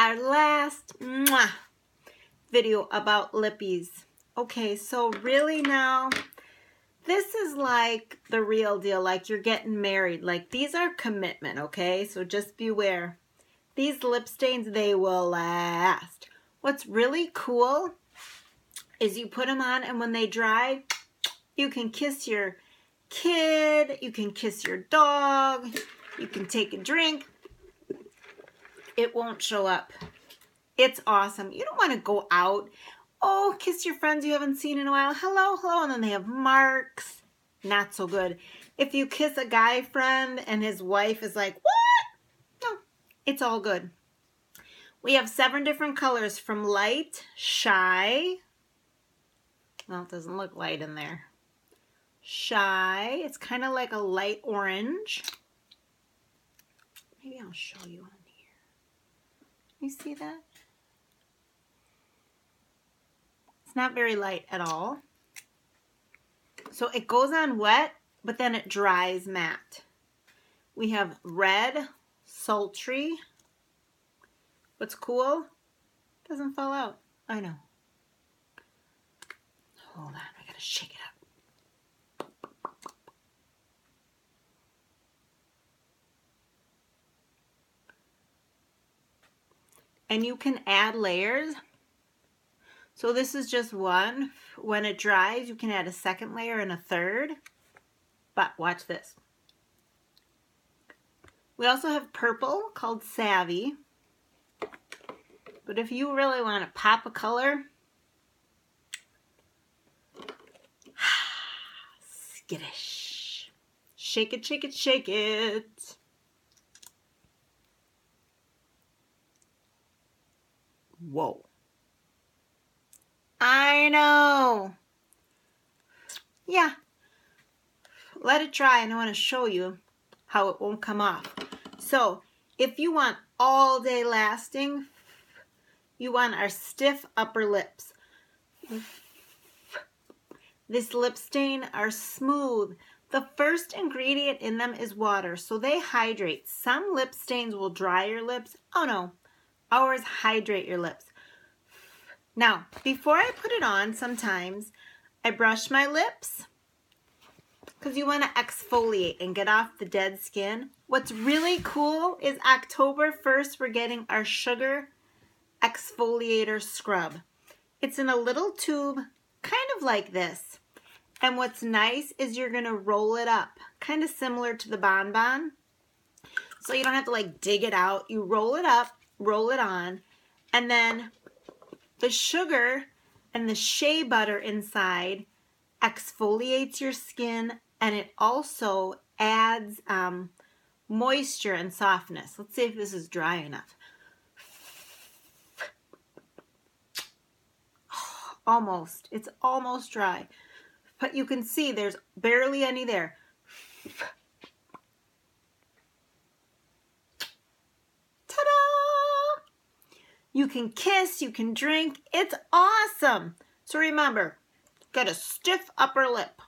our last mwah, video about lippies. Okay, so really now, this is like the real deal, like you're getting married. Like these are commitment, okay? So just beware. These lip stains, they will last. What's really cool is you put them on and when they dry, you can kiss your kid, you can kiss your dog, you can take a drink. It won't show up. It's awesome. You don't want to go out. Oh, kiss your friends you haven't seen in a while. Hello, hello. And then they have marks. Not so good. If you kiss a guy friend and his wife is like, what? No, it's all good. We have seven different colors from light, shy. Well, it doesn't look light in there. Shy. It's kind of like a light orange. Maybe I'll show you. You see that? It's not very light at all. So it goes on wet, but then it dries matte. We have red, sultry. What's cool? Doesn't fall out. I know. Hold on, I gotta shake it up. And you can add layers. So this is just one. When it dries, you can add a second layer and a third. But watch this. We also have purple called Savvy. But if you really want to pop a color, skittish. Shake it, shake it, shake it. Whoa. I know. Yeah. Let it dry and I want to show you how it won't come off. So, if you want all day lasting, you want our stiff upper lips. This lip stain are smooth. The first ingredient in them is water, so they hydrate. Some lip stains will dry your lips. Oh no, ours hydrate your lips. Now, before I put it on, sometimes I brush my lips because you want to exfoliate and get off the dead skin. What's really cool is October 1st, we're getting our sugar exfoliator scrub. It's in a little tube, kind of like this. And what's nice is you're going to roll it up, kind of similar to the Bon Bon. So you don't have to like dig it out. You roll it up, roll it on, and then the sugar and the shea butter inside exfoliates your skin and it also adds um, moisture and softness. Let's see if this is dry enough. almost. It's almost dry. But you can see there's barely any there. You can kiss, you can drink. It's awesome. So remember, get a stiff upper lip.